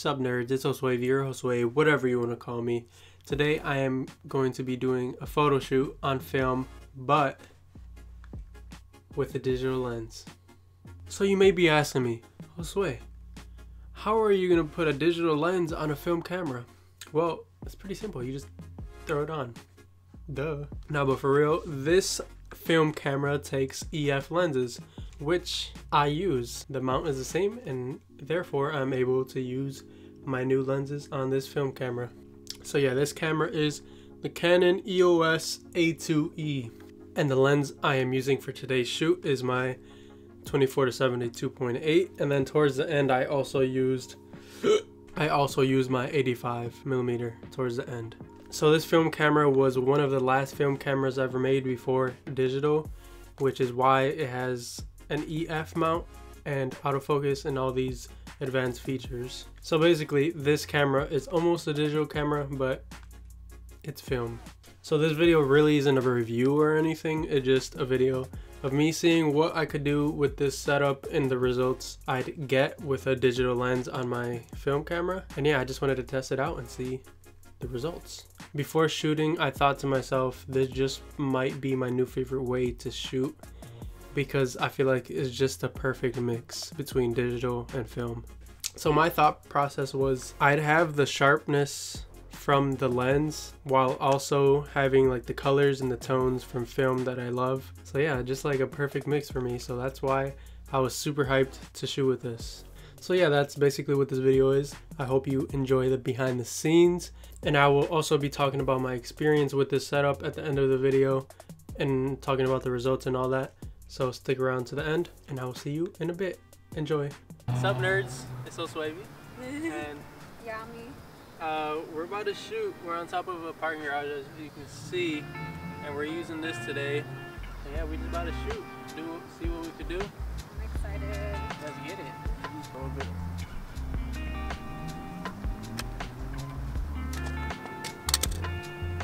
Sup nerds, it's Josue, your Josue, whatever you want to call me. Today I am going to be doing a photo shoot on film, but with a digital lens. So you may be asking me, Josue, how are you going to put a digital lens on a film camera? Well, it's pretty simple. You just throw it on. Duh. Now, but for real, this film camera takes EF lenses, which I use. The mount is the same, and therefore I'm able to use my new lenses on this film camera. So yeah, this camera is the Canon EOS A2E, and the lens I am using for today's shoot is my 24 to 72.8, and then towards the end I also used I also used my 85 millimeter towards the end. So this film camera was one of the last film cameras ever made before digital, which is why it has an EF mount and autofocus and all these advanced features. So basically this camera is almost a digital camera, but it's film. So this video really isn't a review or anything, it's just a video of me seeing what I could do with this setup and the results I'd get with a digital lens on my film camera. And yeah, I just wanted to test it out and see the results. Before shooting, I thought to myself, this just might be my new favorite way to shoot because I feel like it's just a perfect mix between digital and film. So my thought process was I'd have the sharpness from the lens while also having like the colors and the tones from film that I love. So yeah, just like a perfect mix for me. So that's why I was super hyped to shoot with this. So yeah, that's basically what this video is. I hope you enjoy the behind the scenes. And I will also be talking about my experience with this setup at the end of the video and talking about the results and all that. So stick around to the end and I will see you in a bit. Enjoy. What's up nerds? It's Joswavy. and Yummy. uh, we're about to shoot. We're on top of a parking garage as you can see. And we're using this today. And yeah, we just about to shoot. Do see what we could do. I'm excited. Let's get it. A little bit.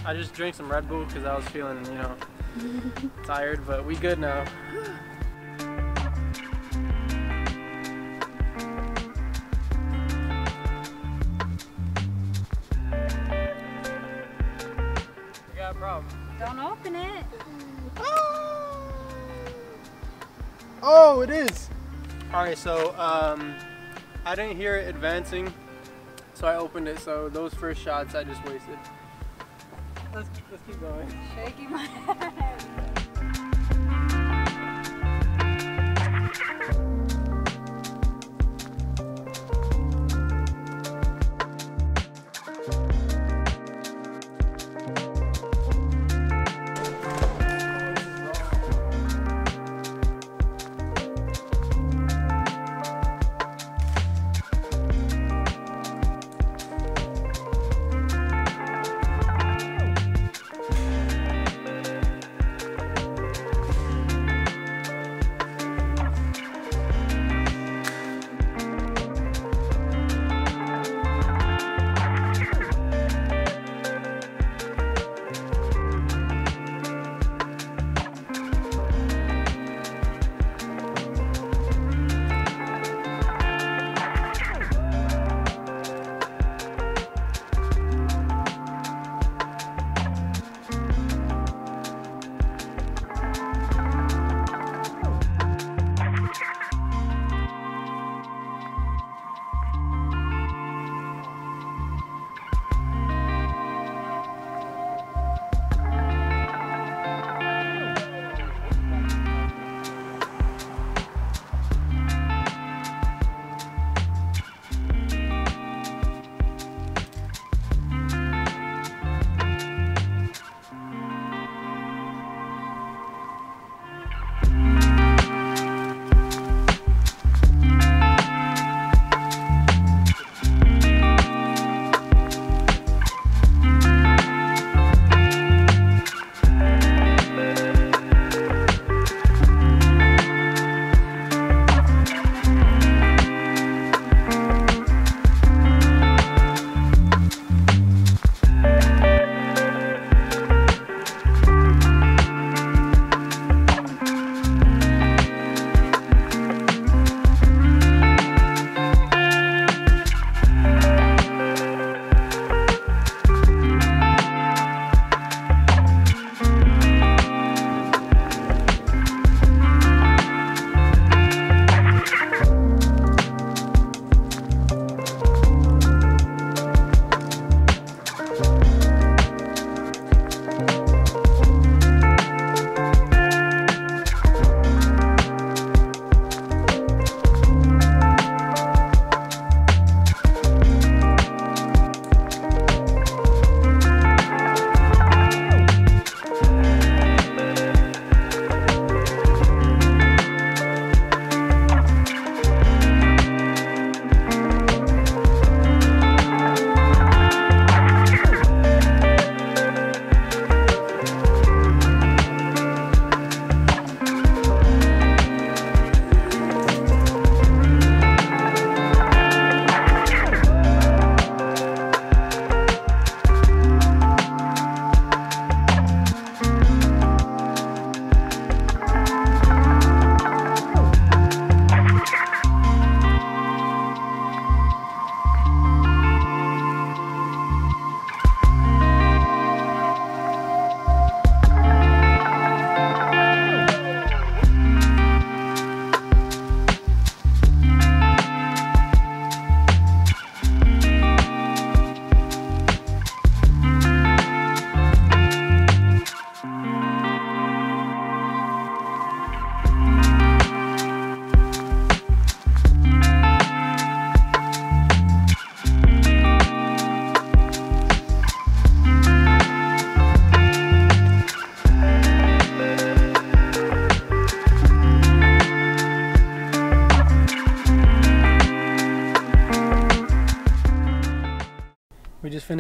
I just drank some Red Bull because I was feeling, you know, tired, but we good now. We got a problem. Don't open it. Oh, it is. All right, so um, I didn't hear it advancing, so I opened it. So those first shots I just wasted. Let's, keep going. Shaking my head.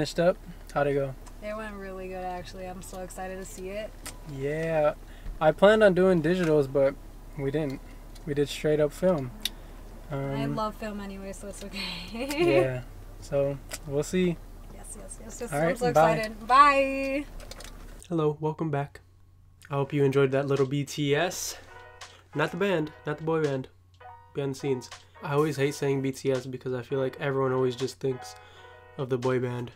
Finished up. How'd it go? It went really good actually. I'm so excited to see it. Yeah, I planned on doing digitals, but we didn't. We did straight up film. Um, I love film anyway, so it's okay. yeah. So we'll see. Yes, yes, yes, yes. All I'm right, so bye. excited. Bye. Hello, welcome back. I hope you enjoyed that little BTS. Not the band, not the boy band. Behind the scenes. I always hate saying BTS because I feel like everyone always just thinks of the boy band.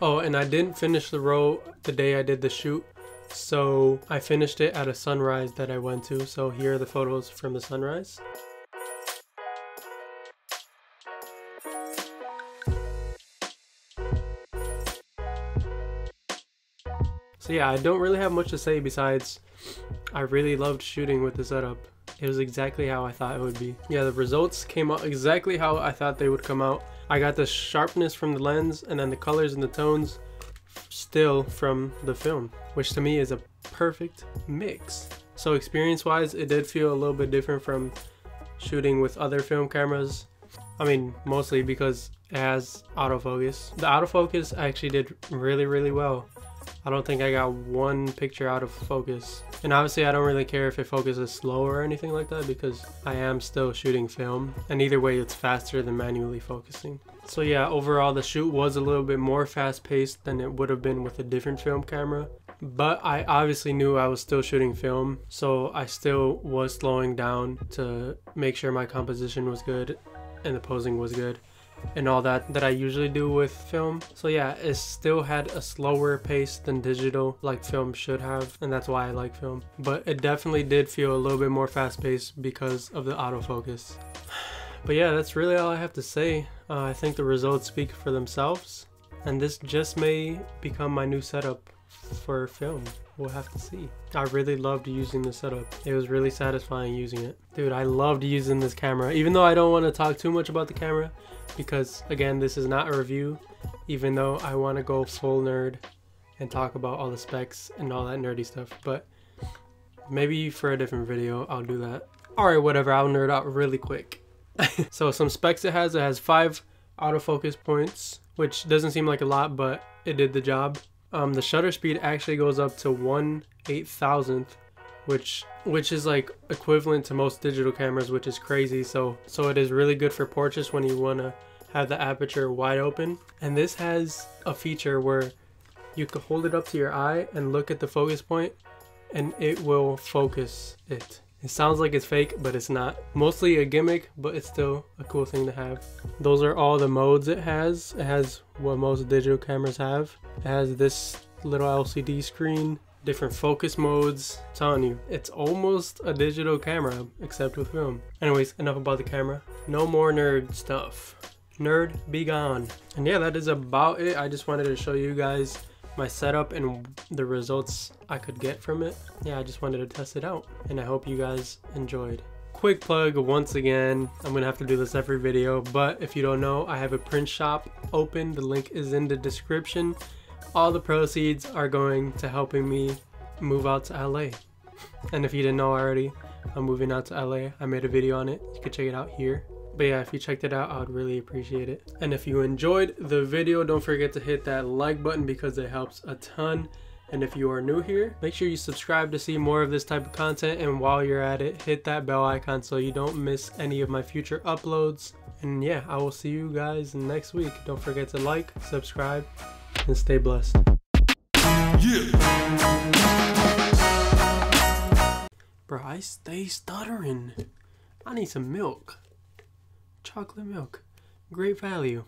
Oh, and I didn't finish the row the day I did the shoot. So I finished it at a sunrise that I went to. So here are the photos from the sunrise. So yeah, I don't really have much to say besides I really loved shooting with the setup. It was exactly how I thought it would be. Yeah, the results came out exactly how I thought they would come out. I got the sharpness from the lens and then the colors and the tones still from the film, which to me is a perfect mix. So experience wise, it did feel a little bit different from shooting with other film cameras. I mean, mostly because it has autofocus. The autofocus actually did really, really well. I don't think I got one picture out of focus. And obviously I don't really care if it focuses slow or anything like that because I am still shooting film. And either way it's faster than manually focusing. So yeah, overall the shoot was a little bit more fast paced than it would have been with a different film camera. But I obviously knew I was still shooting film, so I still was slowing down to make sure my composition was good and the posing was good and all that that I usually do with film. So yeah, it still had a slower pace than digital like film should have and that's why I like film. But it definitely did feel a little bit more fast paced because of the autofocus. But yeah, that's really all I have to say. Uh, I think the results speak for themselves and this just may become my new setup for film. We'll have to see. I really loved using the setup. It was really satisfying using it. Dude, I loved using this camera. Even though I don't want to talk too much about the camera, because again, this is not a review, even though I want to go full nerd and talk about all the specs and all that nerdy stuff. But maybe for a different video, I'll do that. Alright, whatever, I'll nerd out really quick. so some specs it has, it has five autofocus points, which doesn't seem like a lot, but it did the job. Um, the shutter speed actually goes up to one eight thousandth, which which is like equivalent to most digital cameras, which is crazy. So so it is really good for portraits when you wanna have the aperture wide open. And this has a feature where you can hold it up to your eye and look at the focus point, and it will focus it. It sounds like it's fake, but it's not. Mostly a gimmick, but it's still a cool thing to have. Those are all the modes it has. It has what most digital cameras have. It has this little LCD screen, different focus modes. I'm telling you, it's almost a digital camera, except with film. Anyways, enough about the camera. No more nerd stuff. Nerd, be gone. And yeah, that is about it. I just wanted to show you guys my setup and the results I could get from it. Yeah, I just wanted to test it out and I hope you guys enjoyed. Quick plug once again, I'm gonna have to do this every video, but if you don't know, I have a print shop open. The link is in the description. All the proceeds are going to helping me move out to LA. And if you didn't know already, I'm moving out to LA. I made a video on it. You can check it out here. But yeah, if you checked it out, I would really appreciate it. And if you enjoyed the video, don't forget to hit that like button because it helps a ton. And if you are new here, make sure you subscribe to see more of this type of content. And while you're at it, hit that bell icon so you don't miss any of my future uploads. And yeah, I will see you guys next week. Don't forget to like, subscribe, and stay blessed. Bro, I stay stuttering. I need some milk. Chocolate milk. Great value.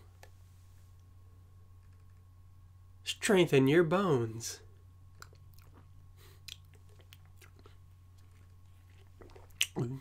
Strengthen your bones. Mm.